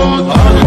Oh,